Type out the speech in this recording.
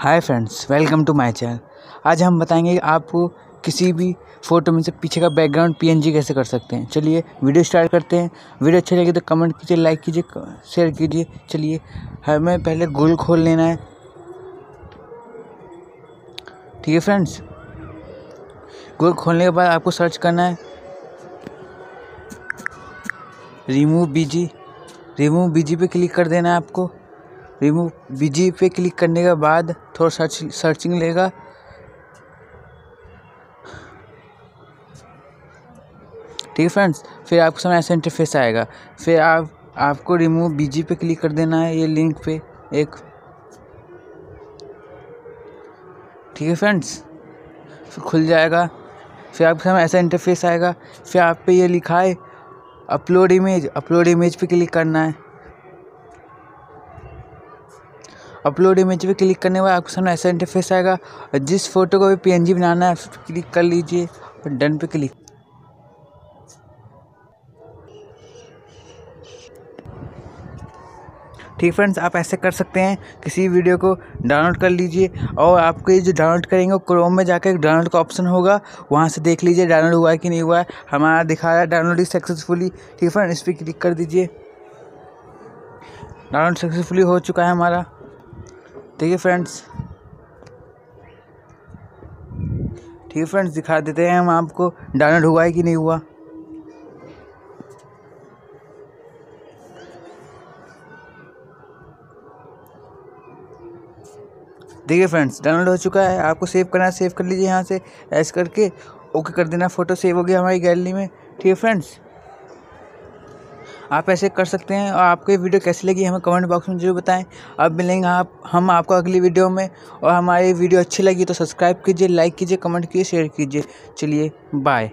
Hi friends welcome to my channel आज हम बताएँगे कि आप किसी भी फ़ोटो में से पीछे का बैकग्राउंड पीएनजी कैसे कर सकते हैं। चलिए वीडियो स्टार्ट करते हैं। वीडियो अच्छी लगे तो कमेंट कीजिए लाइक कीजिए शेयर कीजिए। चलिए, हमें पहले गूगल खोल लेना है। ठीक है फ्रेंड्स गूगल खोलने के बाद आपको सर्च करना है। रिमूव बीजी रिमूव बीजी पे क्लिक कर देना है आपको। रिमूव बीजी पे क्लिक करने के बाद थोड़ा सर्च, सर्चिंग लेगा। ठीक है फ्रेंड्स, फिर आपके सामने ऐसा इंटरफेस आएगा। फिर आप, आपको रिमूव बीजी पे क्लिक कर देना है, ये लिंक पे एक। ठीक है फ्रेंड्स, फिर खुल जाएगा। फिर आपके सामने ऐसा इंटरफेस आएगा। फिर आप पे ये लिखा है अपलोड इमेज अपलोड इमेज पे क्लिक करना है। अपलोड इमेज पे क्लिक करने बाद आपके सामने ऐसा इंटरफेस आएगा। जिस फ़ोटो को भी पीएनजी बनाना है क्लिक कर लीजिए और डन पे क्लिक। ठीक फ्रेंड्स आप ऐसे कर सकते हैं। किसी वीडियो को डाउनलोड कर लीजिए और आपको ये जो डाउनलोड करेंगे, वो क्रोम में जाकर एक डाउनलोड का ऑप्शन होगा। वहाँ से देख लीजिए डाउनलोड हुआ है कि नहीं हुआ है। हमारा दिखा रहा है डाउनलोड सक्सेसफुली ठीक फ्रेंड इस पर क्लिक कर दीजिए। डाउनलोड सक्सेसफुली हो चुका है हमारा। ठीक है फ्रेंड्स ठीक है फ्रेंड्स दिखा देते हैं हम आपको डाउनलोड हुआ है कि नहीं हुआ? देखिए फ्रेंड्स डाउनलोड हो चुका है, आपको सेव करना है सेव कर लीजिए यहाँ से, ऐसे करके ओके कर देना फ़ोटो सेव हो गया हमारी गैलरी में। ठीक है फ्रेंड्स आप ऐसे कर सकते हैं। और आपको ये वीडियो कैसी लगी, हमें कमेंट बॉक्स में ज़रूर बताएँ। अब मिलेंगे आप, हम आपको अगली वीडियो में, और हमारी वीडियो अच्छी लगी तो सब्सक्राइब कीजिए, लाइक कीजिए, कमेंट कीजिए, शेयर कीजिए। चलिए, बाय।